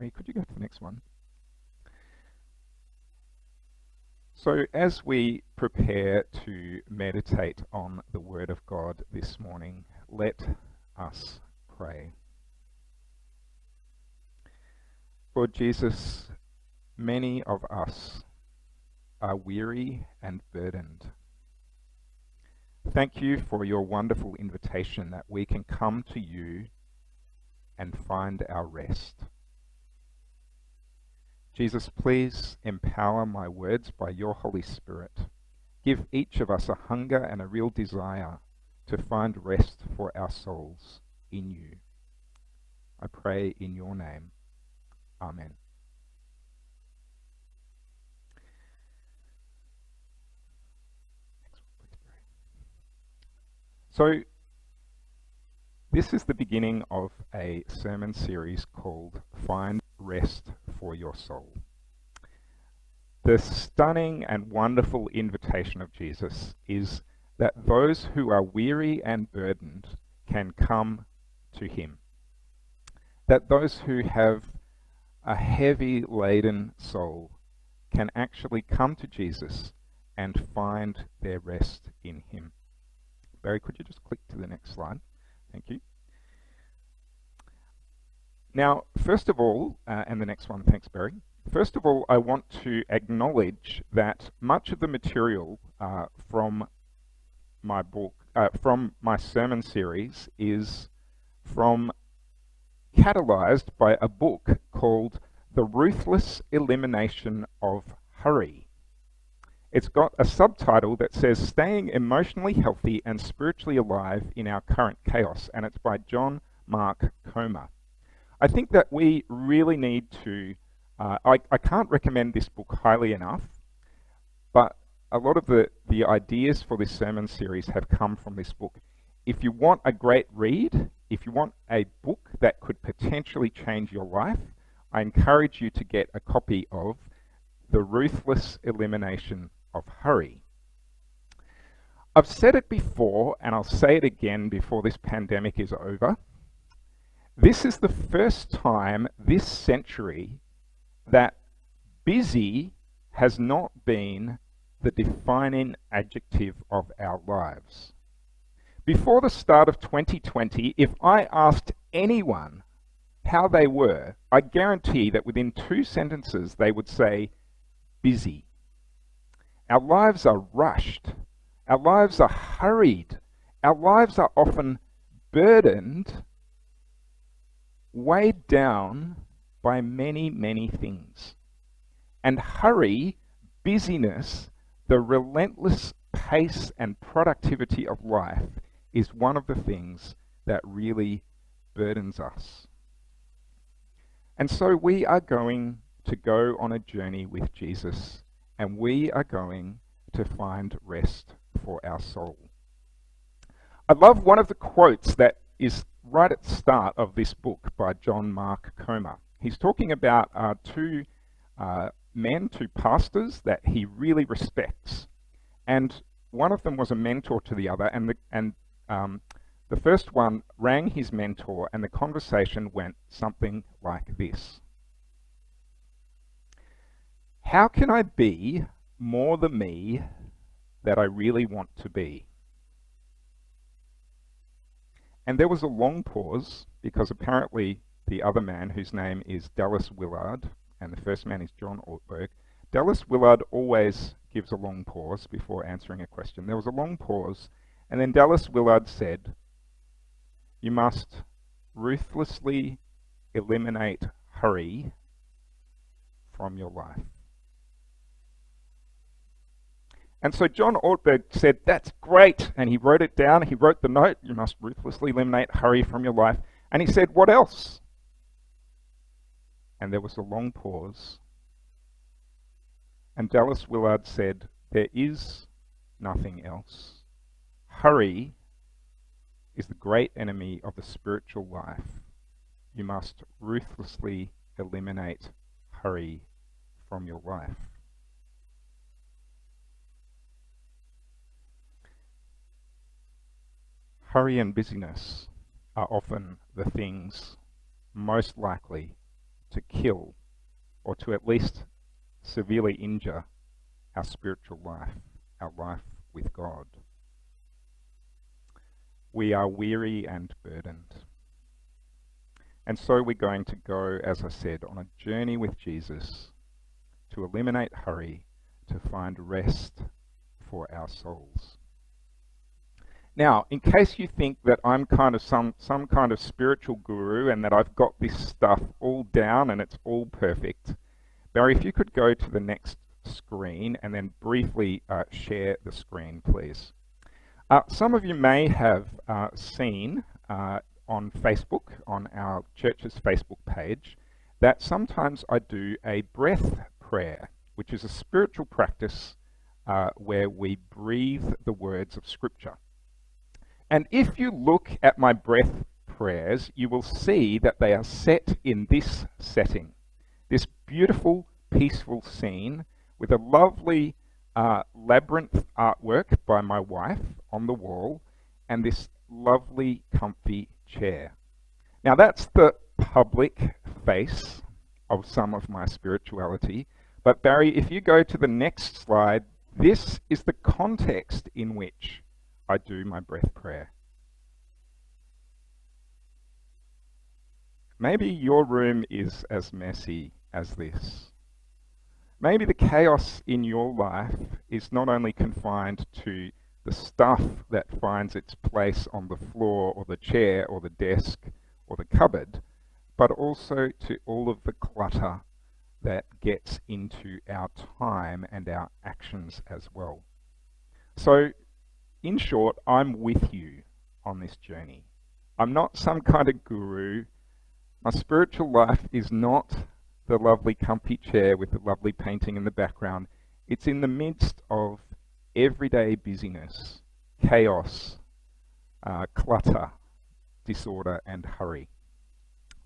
Ray, could you go to the next one? So, as we prepare to meditate on the Word of God this morning, let us pray. Lord Jesus, many of us are weary and burdened. Thank you for your wonderful invitation that we can come to you and find our rest. Jesus, please empower my words by your Holy Spirit. Give each of us a hunger and a real desire to find rest for our souls in you. I pray in your name. Amen. So, this is the beginning of a sermon series called Find Rest for Your Soul. The stunning and wonderful invitation of Jesus is that those who are weary and burdened can come to him. That those who have a heavy laden soul can actually come to Jesus and find their rest in him. Barry, could you just click to the next slide? Thank you. Now, first of all, uh, and the next one, thanks, Barry. First of all, I want to acknowledge that much of the material uh, from my book, uh, from my sermon series, is from catalyzed by a book called The Ruthless Elimination of Hurry. It's got a subtitle that says Staying Emotionally Healthy and Spiritually Alive in Our Current Chaos, and it's by John Mark Comer. I think that we really need to, uh, I, I can't recommend this book highly enough, but a lot of the, the ideas for this sermon series have come from this book. If you want a great read, if you want a book that could potentially change your life, I encourage you to get a copy of The Ruthless Elimination of Hurry. I've said it before, and I'll say it again before this pandemic is over. This is the first time this century that busy has not been the defining adjective of our lives. Before the start of 2020, if I asked anyone how they were, I guarantee that within two sentences they would say, busy. Our lives are rushed. Our lives are hurried. Our lives are often burdened weighed down by many, many things. And hurry, busyness, the relentless pace and productivity of life is one of the things that really burdens us. And so we are going to go on a journey with Jesus, and we are going to find rest for our soul. I love one of the quotes that is right at the start of this book by John Mark Comer. He's talking about uh, two uh, men, two pastors that he really respects. And one of them was a mentor to the other, and the, and, um, the first one rang his mentor, and the conversation went something like this How can I be more the me that I really want to be? And there was a long pause because apparently the other man, whose name is Dallas Willard, and the first man is John Ortberg, Dallas Willard always gives a long pause before answering a question. There was a long pause, and then Dallas Willard said, You must ruthlessly eliminate hurry from your life. And so John Ortberg said, That's great. And he wrote it down. He wrote the note, You must ruthlessly eliminate hurry from your life. And he said, What else? And there was a long pause. And Dallas Willard said, There is nothing else. Hurry is the great enemy of the spiritual life. You must ruthlessly eliminate hurry from your life. Hurry and busyness are often the things most likely to kill or to at least severely injure our spiritual life, our life with God. We are weary and burdened. And so we're going to go, as I said, on a journey with Jesus to eliminate hurry, to find rest for our souls. Now, in case you think that I'm kind of some, some kind of spiritual guru and that I've got this stuff all down and it's all perfect, Barry, if you could go to the next screen and then briefly uh, share the screen, please. Uh, some of you may have uh, seen uh, on Facebook, on our church's Facebook page, that sometimes I do a breath prayer, which is a spiritual practice uh, where we breathe the words of Scripture. And if you look at my breath prayers, you will see that they are set in this setting, this beautiful, peaceful scene with a lovely uh, labyrinth artwork by my wife on the wall and this lovely, comfy chair. Now, that's the public face of some of my spirituality. But Barry, if you go to the next slide, this is the context in which I do my breath prayer. Maybe your room is as messy as this. Maybe the chaos in your life is not only confined to the stuff that finds its place on the floor or the chair or the desk or the cupboard, but also to all of the clutter that gets into our time and our actions as well. So, in short, I'm with you on this journey. I'm not some kind of guru. My spiritual life is not the lovely comfy chair with the lovely painting in the background. It's in the midst of everyday busyness, chaos, uh, clutter, disorder, and hurry.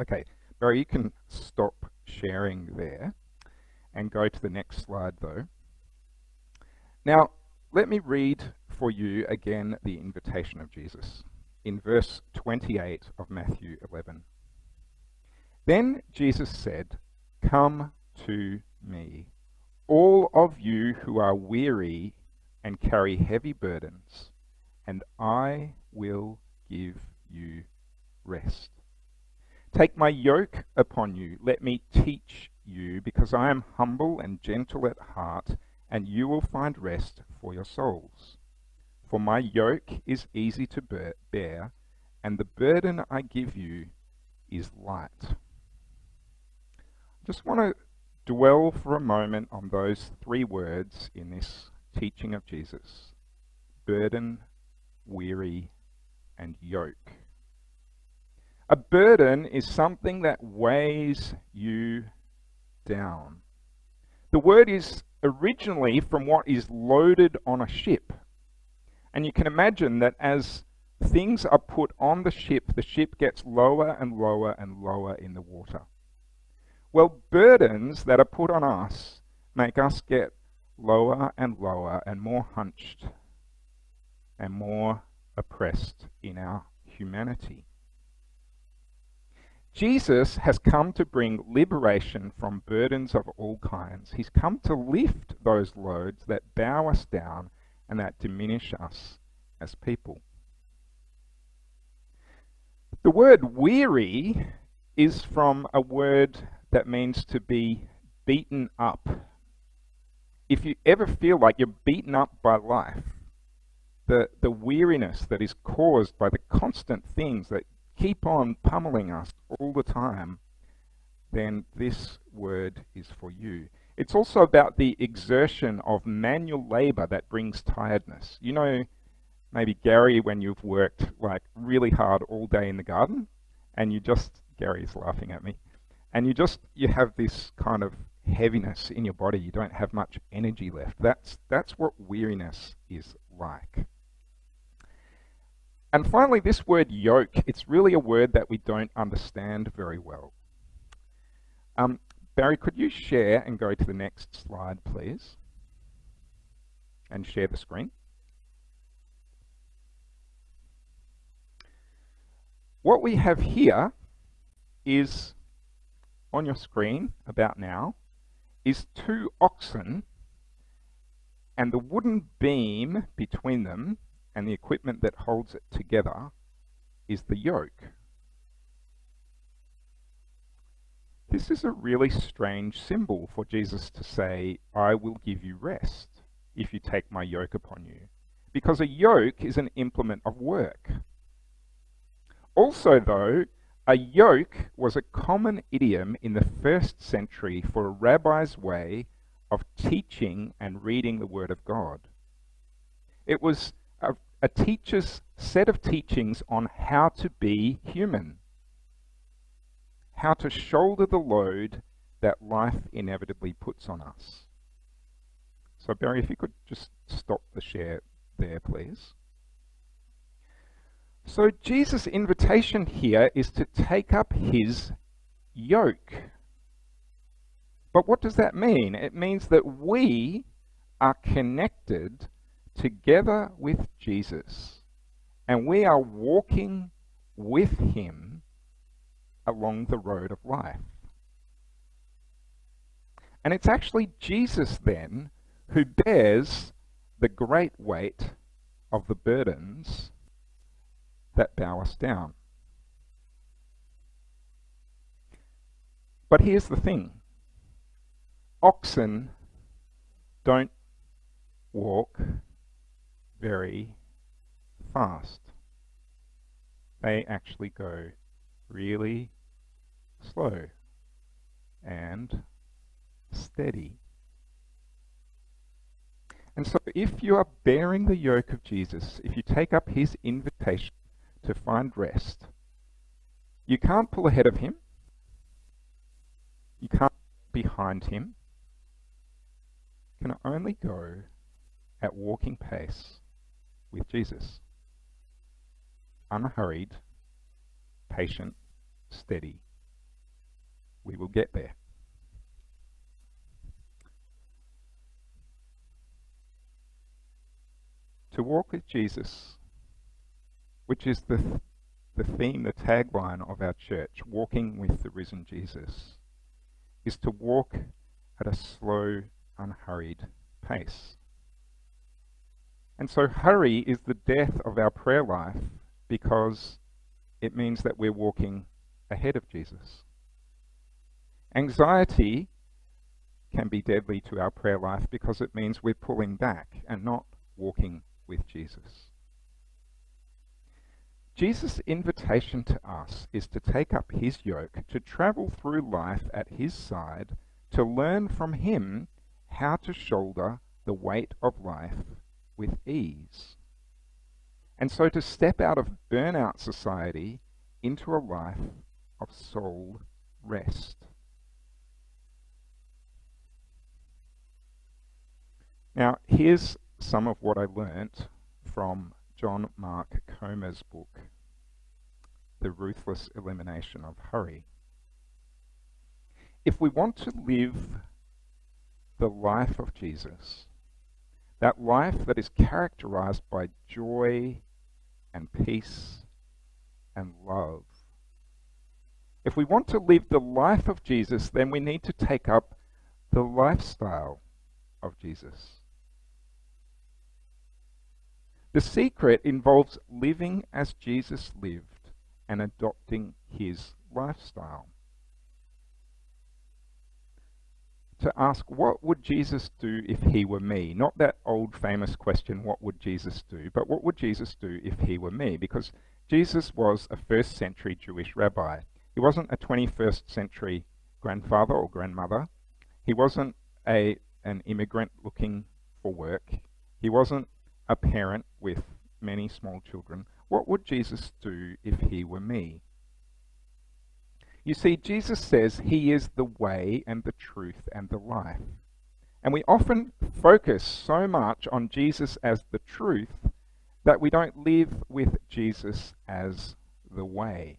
Okay, Barry, you can stop sharing there and go to the next slide though. Now, let me read for you again the invitation of Jesus in verse 28 of Matthew 11. Then Jesus said, Come to me, all of you who are weary and carry heavy burdens, and I will give you rest. Take my yoke upon you, let me teach you, because I am humble and gentle at heart, and you will find rest for your souls. For my yoke is easy to bear, and the burden I give you is light. Just want to dwell for a moment on those three words in this teaching of Jesus burden, weary, and yoke. A burden is something that weighs you down. The word is originally from what is loaded on a ship. And you can imagine that as things are put on the ship, the ship gets lower and lower and lower in the water. Well, burdens that are put on us make us get lower and lower and more hunched and more oppressed in our humanity. Jesus has come to bring liberation from burdens of all kinds. He's come to lift those loads that bow us down and that diminish us as people. The word weary is from a word that means to be beaten up if you ever feel like you're beaten up by life, the, the weariness that is caused by the constant things that keep on pummeling us all the time, then this word is for you. It's also about the exertion of manual labor that brings tiredness. You know, maybe Gary, when you've worked like really hard all day in the garden, and you just, Gary's laughing at me, and you just, you have this kind of heaviness in your body. You don't have much energy left. That's, that's what weariness is like. And finally, this word yoke, it's really a word that we don't understand very well. Um, Barry, could you share and go to the next slide, please? And share the screen. What we have here is on your screen about now is two oxen and the wooden beam between them and the equipment that holds it together is the yoke. This is a really strange symbol for Jesus to say, I will give you rest if you take my yoke upon you. Because a yoke is an implement of work. Also, though, a yoke was a common idiom in the first century for a rabbi's way of teaching and reading the Word of God. It was a, a teacher's set of teachings on how to be human how to shoulder the load that life inevitably puts on us. So Barry, if you could just stop the share there, please. So Jesus' invitation here is to take up his yoke. But what does that mean? It means that we are connected together with Jesus and we are walking with him along the road of life. And it's actually Jesus then who bears the great weight of the burdens that bow us down. But here's the thing oxen don't walk very fast. They actually go really slow and steady. And so if you are bearing the yoke of Jesus, if you take up his invitation to find rest, you can't pull ahead of him. You can't behind him. You can only go at walking pace with Jesus. Unhurried, patient, steady we will get there. To walk with Jesus, which is the, th the theme, the tagline of our church, walking with the risen Jesus, is to walk at a slow, unhurried pace. And so hurry is the death of our prayer life because it means that we're walking ahead of Jesus. Anxiety can be deadly to our prayer life because it means we're pulling back and not walking with Jesus. Jesus' invitation to us is to take up his yoke, to travel through life at his side, to learn from him how to shoulder the weight of life with ease. And so to step out of burnout society into a life of soul rest. Now, here's some of what I learnt from John Mark Comer's book, The Ruthless Elimination of Hurry. If we want to live the life of Jesus, that life that is characterized by joy and peace and love, if we want to live the life of Jesus, then we need to take up the lifestyle of Jesus. The secret involves living as Jesus lived and adopting his lifestyle. To ask, what would Jesus do if he were me? Not that old famous question, what would Jesus do? But what would Jesus do if he were me? Because Jesus was a first century Jewish rabbi. He wasn't a 21st century grandfather or grandmother. He wasn't a, an immigrant looking for work. He wasn't a parent with many small children, what would Jesus do if he were me? You see, Jesus says he is the way and the truth and the life. And we often focus so much on Jesus as the truth that we don't live with Jesus as the way.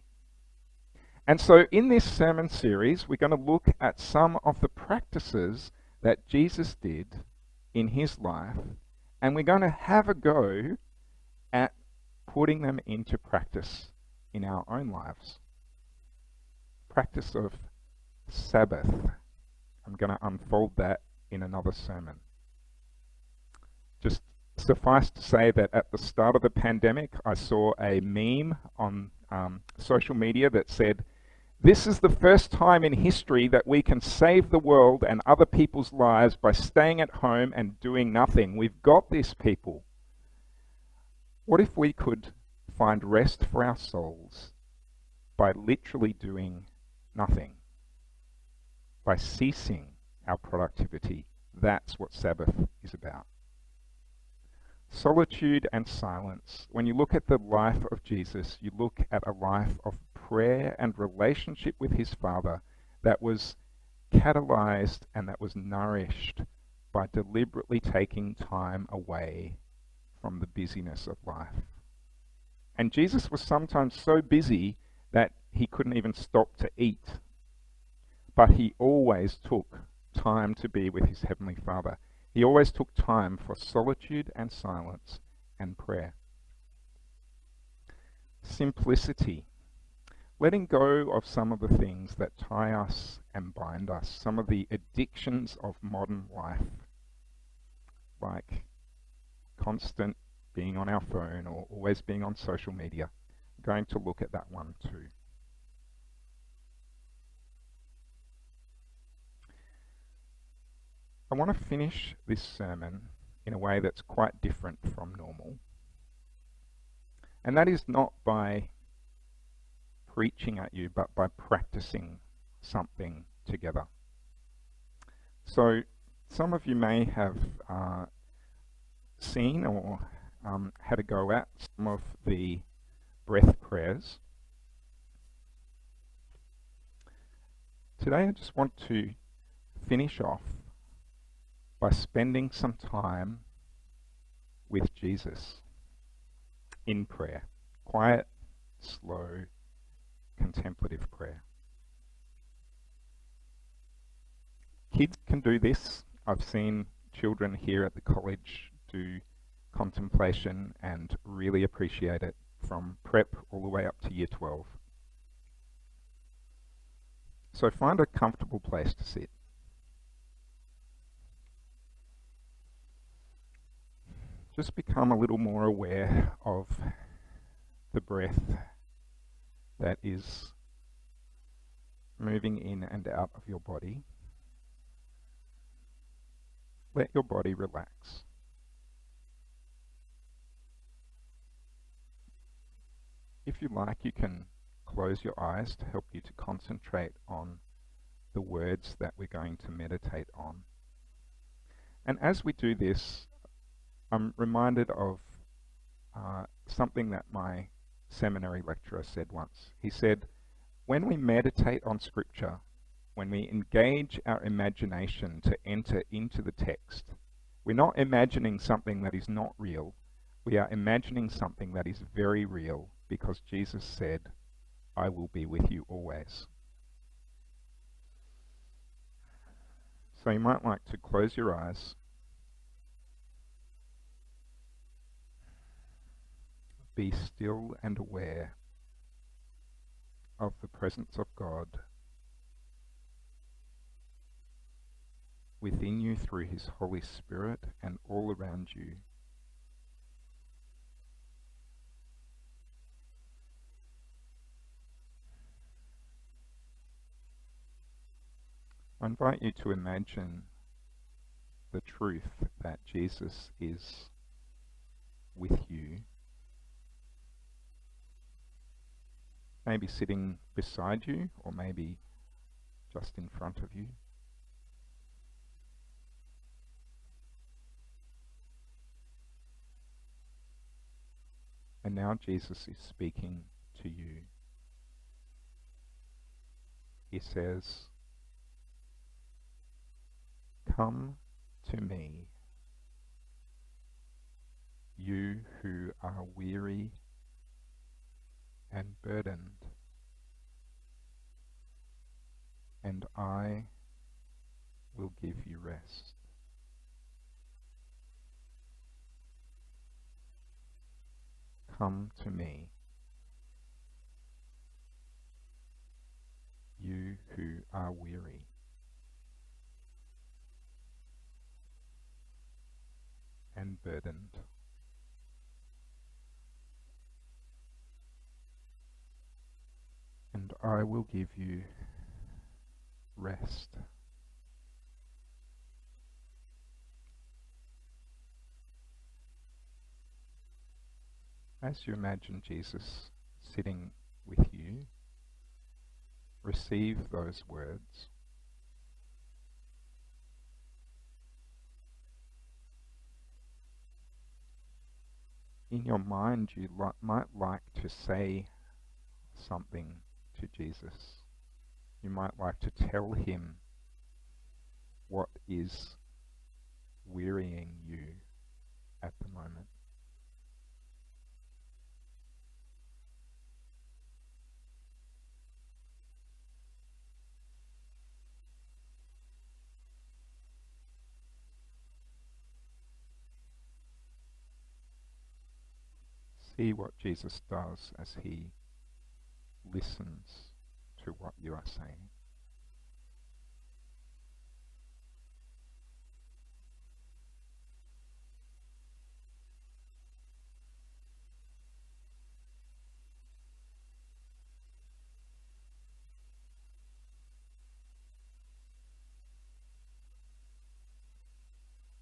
And so in this sermon series, we're going to look at some of the practices that Jesus did in his life and we're going to have a go at putting them into practice in our own lives. Practice of Sabbath. I'm going to unfold that in another sermon. Just suffice to say that at the start of the pandemic, I saw a meme on um, social media that said, This is the first time in history that we can save the world and other people's lives by staying at home and doing nothing. We've got this, people. What if we could find rest for our souls by literally doing nothing? By ceasing our productivity. That's what Sabbath is about. Solitude and silence. When you look at the life of Jesus, you look at a life of prayer and relationship with his Father that was catalyzed and that was nourished by deliberately taking time away from the busyness of life. And Jesus was sometimes so busy that he couldn't even stop to eat. But he always took time to be with his Heavenly Father. He always took time for solitude and silence and prayer. Simplicity. Letting go of some of the things that tie us and bind us, some of the addictions of modern life, like constant being on our phone or always being on social media. I'm going to look at that one too. I want to finish this sermon in a way that's quite different from normal. And that is not by preaching at you, but by practicing something together. So, some of you may have uh, seen or um, had a go at some of the breath prayers. Today, I just want to finish off by spending some time with Jesus in prayer. Quiet, slow, contemplative prayer. Kids can do this. I've seen children here at the college do contemplation and really appreciate it from prep all the way up to year 12. So find a comfortable place to sit. just become a little more aware of the breath that is moving in and out of your body. Let your body relax. If you like, you can close your eyes to help you to concentrate on the words that we're going to meditate on. And as we do this, I'm reminded of uh, something that my seminary lecturer said once. He said, when we meditate on Scripture, when we engage our imagination to enter into the text, we're not imagining something that is not real. We are imagining something that is very real because Jesus said, I will be with you always. So you might like to close your eyes be still and aware of the presence of God within you through His Holy Spirit and all around you. I invite you to imagine the truth that Jesus is with you maybe sitting beside you or maybe just in front of you. And now Jesus is speaking to you. He says, Come to me, you who are weary and burdened, and I will give you rest. Come to me, you who are weary. And burdened. I will give you rest. As you imagine Jesus sitting with you, receive those words. In your mind, you li might like to say something to Jesus. You might like to tell him what is wearying you at the moment. see what Jesus does as he listens to what you are saying.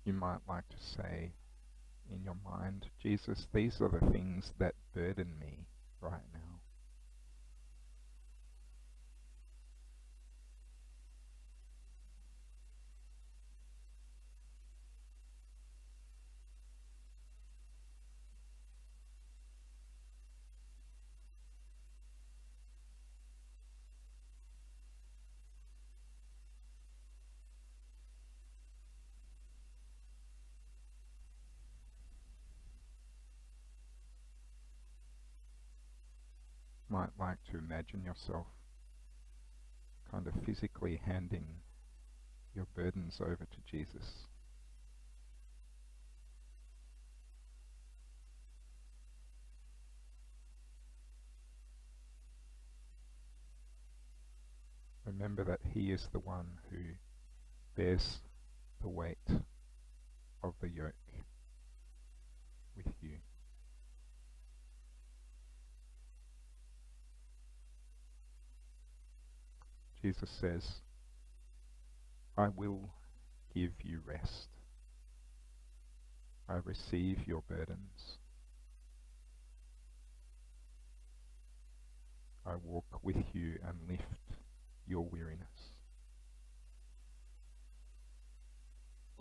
You might like to say, in your mind, Jesus, these are the things that burden me right now. Might like to imagine yourself kind of physically handing your burdens over to Jesus. Remember that He is the one who bears the weight of the yoke with you. Jesus says, I will give you rest. I receive your burdens. I walk with you and lift your weariness.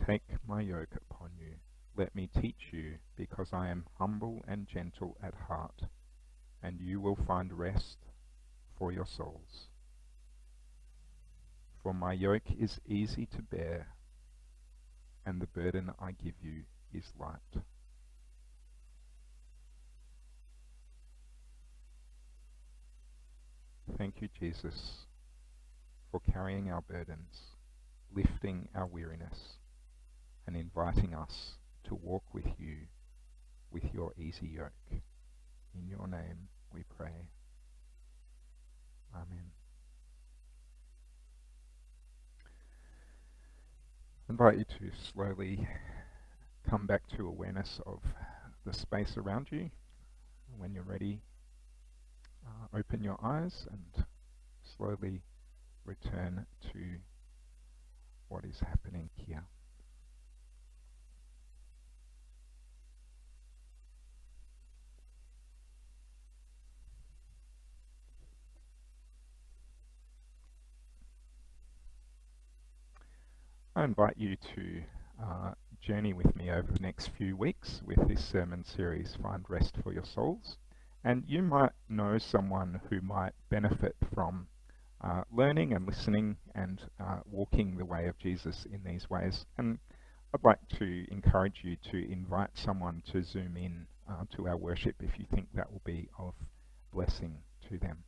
Take my yoke upon you. Let me teach you, because I am humble and gentle at heart, and you will find rest for your souls for my yoke is easy to bear, and the burden I give you is light. Thank you, Jesus, for carrying our burdens, lifting our weariness, and inviting us to walk with you with your easy yoke. In your name we pray. Amen. Invite you to slowly come back to awareness of the space around you. When you're ready, uh, open your eyes and slowly return to what is happening here. Invite you to uh, journey with me over the next few weeks with this sermon series, Find Rest for Your Souls. And you might know someone who might benefit from uh, learning and listening and uh, walking the way of Jesus in these ways. And I'd like to encourage you to invite someone to zoom in uh, to our worship if you think that will be of blessing to them.